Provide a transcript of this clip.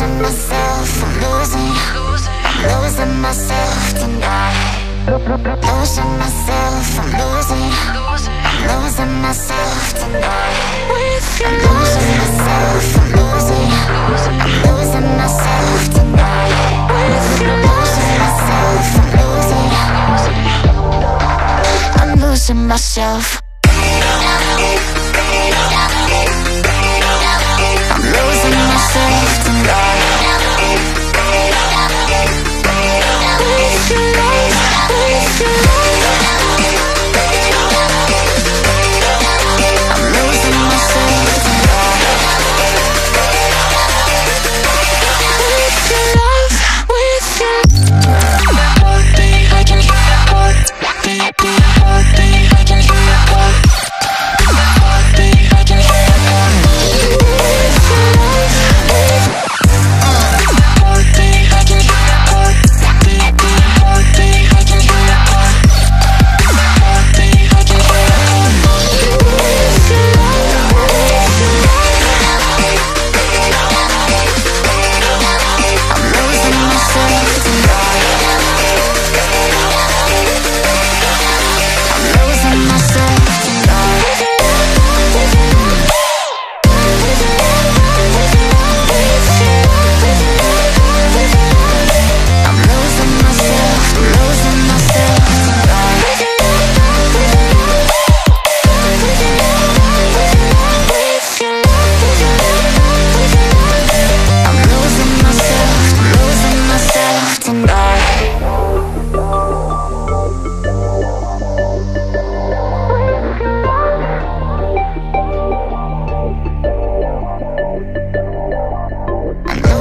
losing myself, I'm losing, I'm losing myself tonight. Losing myself, I'm losing, I'm losing myself tonight. With you, I'm losing myself, I'm losing, losing myself tonight. With you, losing myself, I'm losing, myself. I'm losing myself.